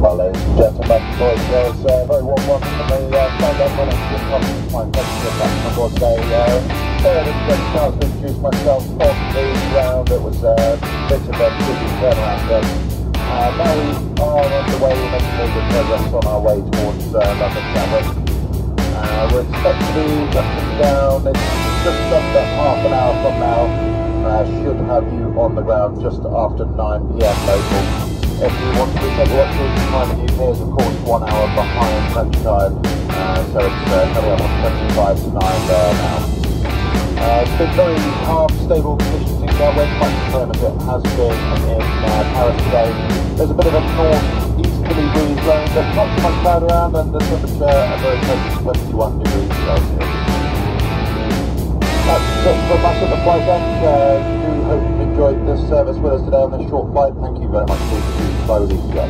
Well, ladies and gentlemen, boys and girls, uh, very warm welcome from the uh, stand up running Jim Thompson. My pleasure to get back on board today. Uh, chance to introduce myself on the ground. It was uh, a bit of a busy turnaround. Uh, now we are on the way, we're making very good progress on our way towards uh, London Gatwick. Uh, we're expected to be touching down in just under half an hour from now. Uh, should have you on the ground just after 9pm local. If you want to check what the time in the UK is, of course, one hour behind French time. Uh, so it's uh, coming up on 25 to 9 there now. Uh, it's been very calm, stable conditions in Gatwick, much the same as it has been in uh, Paris today. There's a bit of a north-easterly breeze blowing, but not too much cloud around, and the temperature a very close to 21 degrees Celsius. That's it from us at the flight deck. Uh, do hope you enjoyed this service with us today on this short flight. Thank you very much baru dibuat